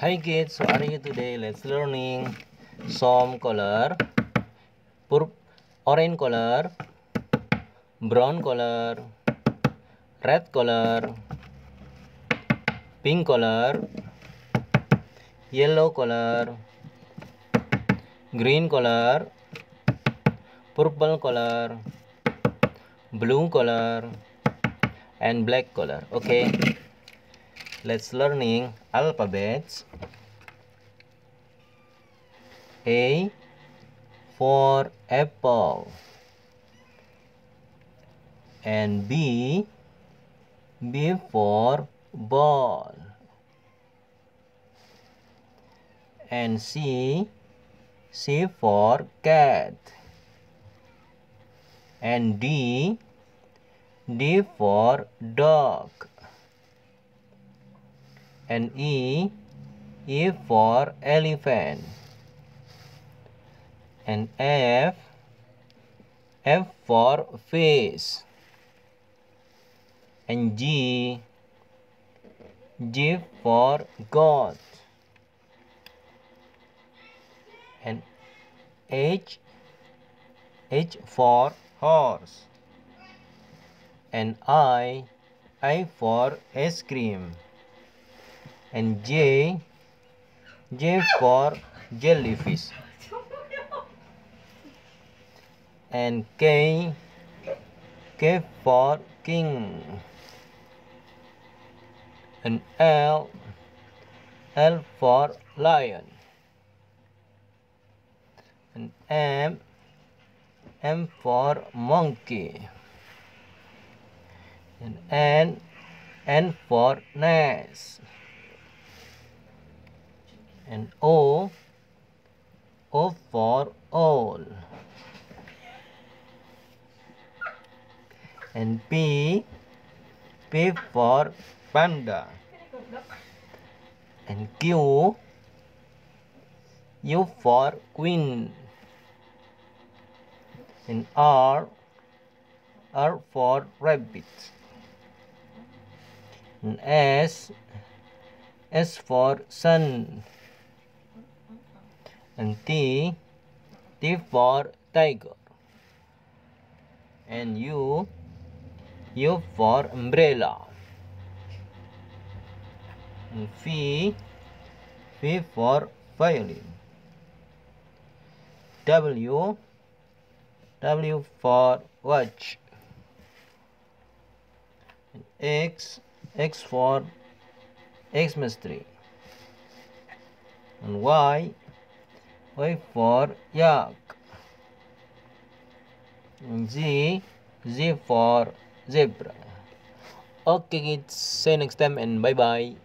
Hi kids, how are you today? Let's learning some color. Pur orange color, brown color, red color, pink color, yellow color, green color, purple color, blue color, and black color. Okay, let's learning alphabets. A for apple. And B B for ball. And C C for cat. And D D for dog and E E for elephant. And F F for face. And G G for God and H H for horse. And I I for ice cream and J J for jellyfish. And K K for king. And L L for lion. And M M for monkey. And N N for nest and O O for all. and P P for panda. And Q U for queen. And R R for rabbit. And S S for sun and T T for tiger. And U U for umbrella. And V V for violin. W W for watch. And X X for Xmas tree and Y Y for yak. Z Z for zebra. Okay kids. See you next time and bye bye